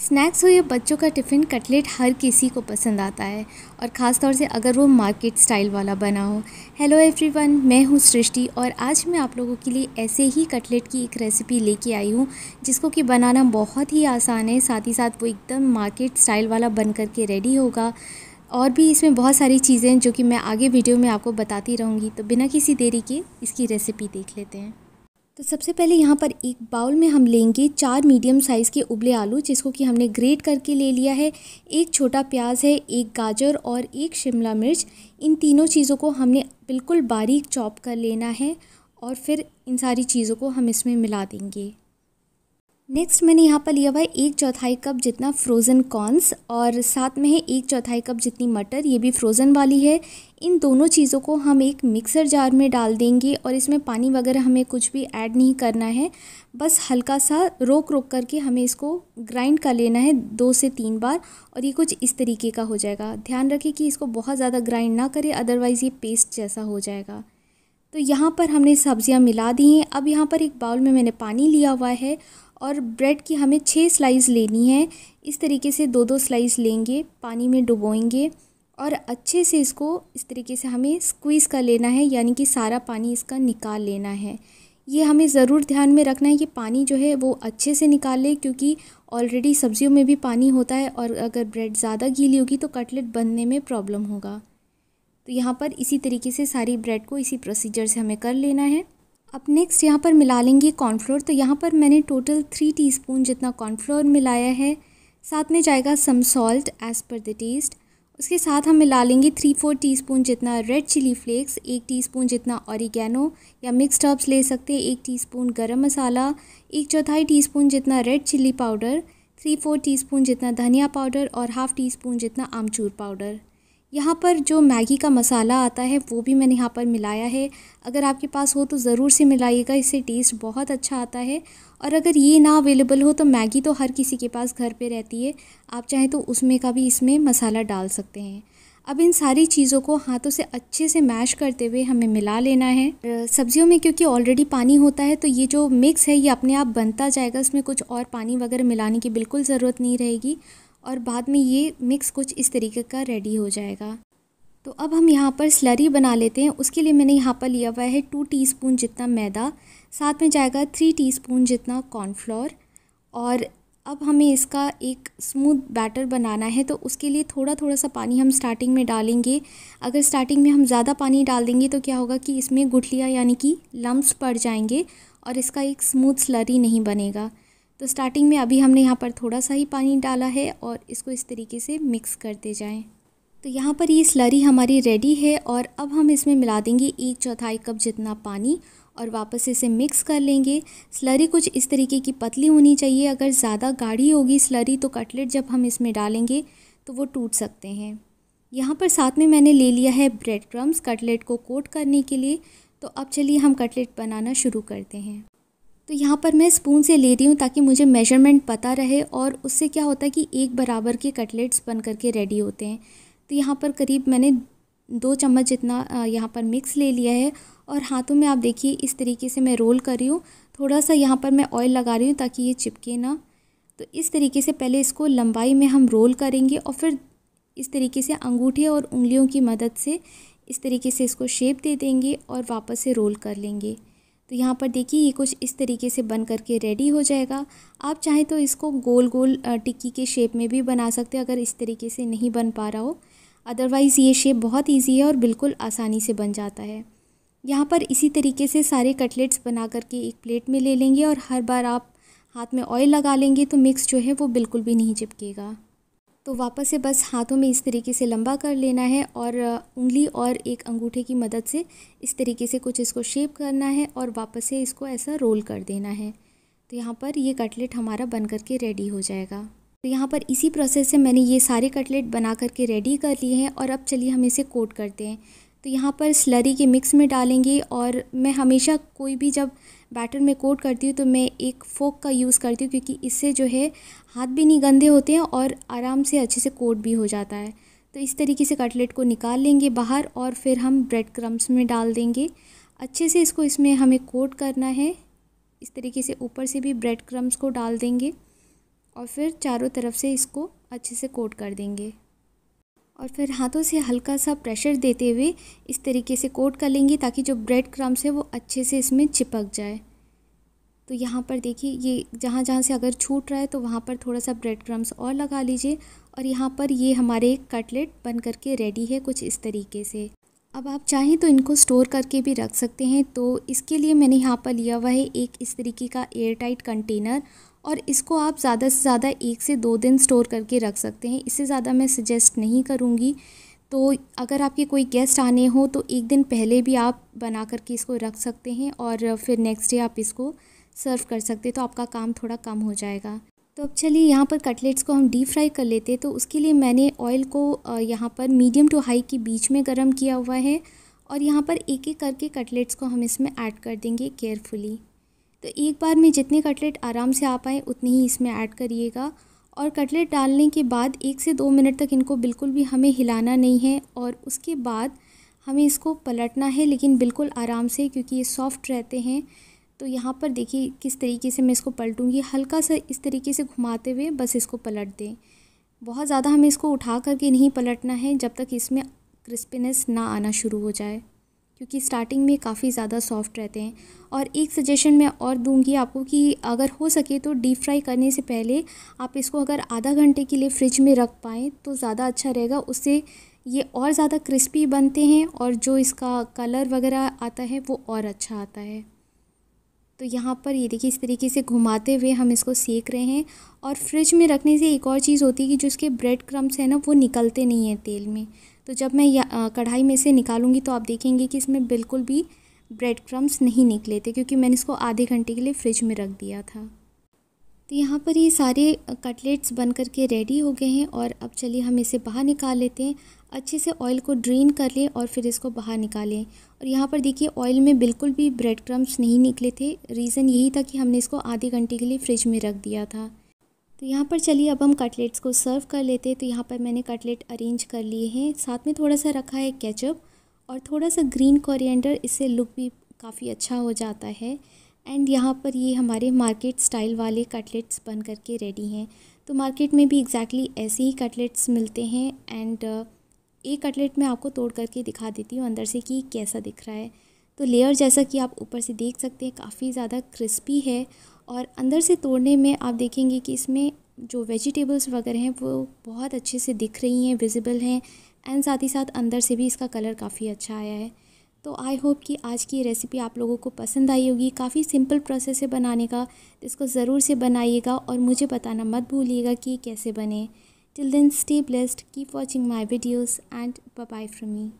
Snacks हो या बच्चों का टिफ़िन, कटलेट हर किसी को पसंद आता है और ख़ास तौर से अगर वो मार्केट स्टाइल वाला बना हो। हेलो एवरीवन मैं हूँ सृष्टि और आज मैं आप लोगों के लिए ऐसे ही कटलेट की एक रेसिपी लेके आई हूँ, जिसको कि बनाना बहुत ही आसान है। साथ ही साथ वो एकदम मार्केट स्टाइल वाला बन कर के रेडी होगा। और भी इसमें बहुत सारी चीज़ें जो कि मैं आगे वीडियो में आपको बताती रहूँगी। तो बिना किसी देरी के इसकी रेसिपी देख लेते हैं। तो सबसे पहले यहाँ पर एक बाउल में हम लेंगे चार मीडियम साइज़ के उबले आलू, जिसको कि हमने ग्रेट करके ले लिया है। एक छोटा प्याज है, एक गाजर और एक शिमला मिर्च। इन तीनों चीज़ों को हमने बिल्कुल बारीक चॉप कर लेना है और फिर इन सारी चीज़ों को हम इसमें मिला देंगे। नेक्स्ट मैंने यहाँ पर लिया हुआ है एक चौथाई कप जितना फ्रोज़न कॉर्नस और साथ में है एक चौथाई कप जितनी मटर, ये भी फ्रोज़न वाली है। इन दोनों चीज़ों को हम एक मिक्सर जार में डाल देंगे और इसमें पानी वगैरह हमें कुछ भी ऐड नहीं करना है। बस हल्का सा रोक रोक करके हमें इसको ग्राइंड कर लेना है दो से तीन बार और ये कुछ इस तरीके का हो जाएगा। ध्यान रखें कि इसको बहुत ज़्यादा ग्राइंड ना करें अदरवाइज़ ये पेस्ट जैसा हो जाएगा। तो यहाँ पर हमने सब्ज़ियाँ मिला दी हैं। अब यहाँ पर एक बाउल में मैंने पानी लिया हुआ है और ब्रेड की हमें छः स्लाइस लेनी है। इस तरीके से दो दो स्लाइस लेंगे, पानी में डुबोएँगे और अच्छे से इसको इस तरीके से हमें स्क्वीज़ कर लेना है, यानी कि सारा पानी इसका निकाल लेना है। ये हमें ज़रूर ध्यान में रखना है कि पानी जो है वो अच्छे से निकाल क्योंकि ऑलरेडी सब्जियों में भी पानी होता है और अगर ब्रेड ज़्यादा गीली होगी तो कटलेट बनने में प्रॉब्लम होगा। तो यहाँ पर इसी तरीके से सारी ब्रेड को इसी प्रोसीजर से हमें कर लेना है। अब नेक्स्ट यहाँ पर मिला लेंगे कॉर्नफ्लोर तो यहाँ पर मैंने टोटल थ्री टीस्पून जितना कॉर्नफ्लोर मिलाया है, साथ में जाएगा some salt as per the taste उसके साथ हम मिला लेंगे थ्री फोर टीस्पून जितना रेड चिली फ्लेक्स एक टीस्पून जितना ऑरिगेनो या मिक्सड हर्ब्स ले सकते हैं, एक टीस्पून गरम मसाला, एक चौथाई टीस्पून जितना red chilli powder three four teaspoon जितना धनिया पाउडर और हाफ़ टी स्पून जितना आमचूर पाउडर यहाँ पर जो मैगी का मसाला आता है, वो भी मैंने यहाँ पर मिलाया है। अगर आपके पास हो तो ज़रूर से मिलाइएगा, इससे टेस्ट बहुत अच्छा आता है। और अगर ये ना अवेलेबल हो तो मैगी तो हर किसी के पास घर पे रहती है। आप चाहें तो उसमें का भी इसमें मसाला डाल सकते हैं। अब इन सारी चीज़ों को हाथों से अच्छे से मैश करते हुए हमें मिला लेना है। सब्जियों में क्योंकि ऑलरेडी पानी होता है तो ये जो मिक्स है, ये अपने आप बनता जाएगा। इसमें कुछ और पानी वगैरह मिलाने की बिल्कुल ज़रूरत नहीं रहेगी। और बाद में ये मिक्स कुछ इस तरीके का रेडी हो जाएगा। तो अब हम यहाँ पर स्लरी बना लेते हैं। उसके लिए मैंने यहाँ पर लिया हुआ है टू टीस्पून जितना मैदा, साथ में जाएगा थ्री टीस्पून जितना कॉर्नफ्लोर और अब हमें इसका एक स्मूथ बैटर बनाना है। तो उसके लिए थोड़ा थोड़ा सा पानी हम स्टार्टिंग में डालेंगे। अगर स्टार्टिंग में हम ज़्यादा पानी डाल देंगे तो क्या होगा कि इसमें गुठलियाँ यानी कि लम्ब्स पड़ जाएँगे और इसका एक स्मूथ स्लरी नहीं बनेगा। तो स्टार्टिंग में अभी हमने यहाँ पर थोड़ा सा ही पानी डाला है और इसको इस तरीके से मिक्स करते जाएँ। तो यहाँ पर ये स्लरी हमारी रेडी है और अब हम इसमें मिला देंगे एक चौथाई कप जितना पानी और वापस इसे मिक्स कर लेंगे। स्लरी कुछ इस तरीके की पतली होनी चाहिए। अगर ज़्यादा गाढ़ी होगी स्लरी तो कटलेट जब हम इसमें डालेंगे तो वो टूट सकते हैं। यहाँ पर साथ में मैंने ले लिया है ब्रेड क्रम्स कटलेट को कोट करने के लिए। तो अब चलिए हम कटलेट बनाना शुरू करते हैं। तो यहाँ पर मैं स्पून से ले रही हूँ ताकि मुझे मेज़रमेंट पता रहे और उससे क्या होता है कि एक बराबर के कटलेट्स बन करके रेडी होते हैं। तो यहाँ पर करीब मैंने दो चम्मच जितना यहाँ पर मिक्स ले लिया है और हाथों में आप देखिए इस तरीके से मैं रोल कर रही हूँ। थोड़ा सा यहाँ पर मैं ऑयल लगा रही हूँ ताकि ये चिपके ना। तो इस तरीके से पहले इसको लंबाई में हम रोल करेंगे और फिर इस तरीके से अंगूठे और उंगलियों की मदद से इस तरीके से इसको शेप दे देंगे और वापस से रोल कर लेंगे। तो यहाँ पर देखिए ये कुछ इस तरीके से बन करके रेडी हो जाएगा। आप चाहें तो इसको गोल गोल टिक्की के शेप में भी बना सकते हैं, अगर इस तरीके से नहीं बन पा रहा हो। अदरवाइज़ ये शेप बहुत ईजी है और बिल्कुल आसानी से बन जाता है। यहाँ पर इसी तरीके से सारे कटलेट्स बना करके एक प्लेट में ले लेंगे और हर बार आप हाथ में ऑयल लगा लेंगे तो मिक्स जो है वो बिल्कुल भी नहीं चिपकेगा। तो वापस से बस हाथों में इस तरीके से लंबा कर लेना है और उंगली और एक अंगूठे की मदद से इस तरीके से कुछ इसको शेप करना है और वापस से इसको ऐसा रोल कर देना है। तो यहाँ पर ये कटलेट हमारा बन करके रेडी हो जाएगा। तो यहाँ पर इसी प्रोसेस से मैंने ये सारे कटलेट बना करके रेडी कर लिए हैं और अब चलिए हम इसे कोट करते हैं। तो यहाँ पर स्लरी के मिक्स में डालेंगे और मैं हमेशा कोई भी जब बैटर में कोट करती हूँ तो मैं एक फोक का यूज़ करती हूँ क्योंकि इससे जो है हाथ भी नहीं गंदे होते हैं और आराम से अच्छे से कोट भी हो जाता है। तो इस तरीके से कटलेट को निकाल लेंगे बाहर और फिर हम ब्रेड क्रम्स में डाल देंगे। अच्छे से इसको इसमें हमें कोट करना है। इस तरीके से ऊपर से भी ब्रेड क्रम्स को डाल देंगे और फिर चारों तरफ़ से इसको अच्छे से कोट कर देंगे। और फिर हाथों से हल्का सा प्रेशर देते हुए इस तरीके से कोट कर लेंगे ताकि जो ब्रेड क्रम्स है वो अच्छे से इसमें चिपक जाए। तो यहाँ पर देखिए, ये जहाँ जहाँ से अगर छूट रहा है तो वहाँ पर थोड़ा सा ब्रेड क्रम्स और लगा लीजिए और यहाँ पर ये हमारे कटलेट बन करके रेडी है कुछ इस तरीके से। अब आप चाहें तो इनको स्टोर करके भी रख सकते हैं। तो इसके लिए मैंने यहाँ पर लिया हुआ है एक इस तरीके का एयर टाइट कंटेनर और इसको आप ज़्यादा से ज़्यादा एक से दो दिन स्टोर करके रख सकते हैं। इससे ज़्यादा मैं सजेस्ट नहीं करूँगी। तो अगर आपके कोई गेस्ट आने हो तो एक दिन पहले भी आप बना करके इसको रख सकते हैं और फिर नेक्स्ट डे आप इसको सर्व कर सकते हैं। तो आपका काम थोड़ा कम हो जाएगा। तो अब चलिए, यहाँ पर कटलेट्स को हम डीप फ्राई कर लेते हैं। तो उसके लिए मैंने ऑयल को यहाँ पर मीडियम टू हाई के बीच में गर्म किया हुआ है और यहाँ पर एक एक करके कटलेट्स को हम इसमें ऐड कर देंगे केयरफुली तो एक बार में जितने कटलेट आराम से आ पाए, उतनी ही इसमें ऐड करिएगा। और कटलेट डालने के बाद एक से दो मिनट तक इनको बिल्कुल भी हमें हिलाना नहीं है और उसके बाद हमें इसको पलटना है, लेकिन बिल्कुल आराम से, क्योंकि ये सॉफ्ट रहते हैं। तो यहाँ पर देखिए किस तरीके से मैं इसको पलटूँगी। हल्का सा इस तरीके से घुमाते हुए बस इसको पलट दें। बहुत ज़्यादा हमें इसको उठा करके नहीं पलटना है, जब तक इसमें क्रिस्पीनेस ना आना शुरू हो जाए। क्योंकि स्टार्टिंग में काफ़ी ज़्यादा सॉफ्ट रहते हैं। और एक सजेशन मैं और दूँगी आपको कि अगर हो सके तो डीप फ्राई करने से पहले आप इसको अगर आधा घंटे के लिए फ्रिज में रख पाएँ तो ज़्यादा अच्छा रहेगा। उससे ये और ज़्यादा क्रिस्पी बनते हैं और जो इसका कलर वगैरह आता है वो और अच्छा आता है। तो यहाँ पर ये देखिए इस तरीके से घुमाते हुए हम इसको सेक रहे हैं और फ्रिज में रखने से एक और चीज़ होती है कि जो इसके ब्रेड क्रम्स हैं ना वो निकलते नहीं हैं तेल में। तो जब मैं कढ़ाई में से निकालूँगी तो आप देखेंगे कि इसमें बिल्कुल भी ब्रेड क्रम्स नहीं निकले थे, क्योंकि मैंने इसको आधे घंटे के लिए फ्रिज में रख दिया था। तो यहाँ पर ये सारे कटलेट्स बन कर के रेडी हो गए हैं और अब चलिए हम इसे बाहर निकाल लेते हैं। अच्छे से ऑयल को ड्रेन कर लें और फिर इसको बाहर निकालें। और यहाँ पर देखिए ऑयल में बिल्कुल भी ब्रेड क्रम्स नहीं निकले थे। रीज़न यही था कि हमने इसको आधे घंटे के लिए फ्रिज में रख दिया था। तो यहाँ पर चलिए, अब हम कटलेट्स को सर्व कर लेते हैं। तो यहाँ पर मैंने कटलेट अरेंज कर लिए हैं। साथ में थोड़ा सा रखा है केचप और थोड़ा सा ग्रीन कोरिएंडर इससे लुक भी काफ़ी अच्छा हो जाता है। एंड यहाँ पर ये हमारे मार्केट स्टाइल वाले कटलेट्स बन करके रेडी हैं। तो मार्केट में भी एग्जैक्टली exactly ऐसे ही कटलेट्स मिलते हैं। एंड एक कटलेट मैं आपको तोड़ करके दिखा देती हूँ अंदर से कि कैसा दिख रहा है। तो लेयर जैसा कि आप ऊपर से देख सकते हैं, काफ़ी ज़्यादा क्रिस्पी है। और अंदर से तोड़ने में आप देखेंगे कि इसमें जो वेजिटेबल्स वगैरह हैं, वो बहुत अच्छे से दिख रही हैं विजिबल हैं एंड साथ ही साथ अंदर से भी इसका कलर काफ़ी अच्छा आया है। तो आई होप कि आज की रेसिपी आप लोगों को पसंद आई होगी। काफ़ी सिंपल प्रोसेस है बनाने का। इसको ज़रूर से बनाइएगा और मुझे बताना मत भूलिएगा कि कैसे बने। Till then stay blessed keep watching my videos and bye from me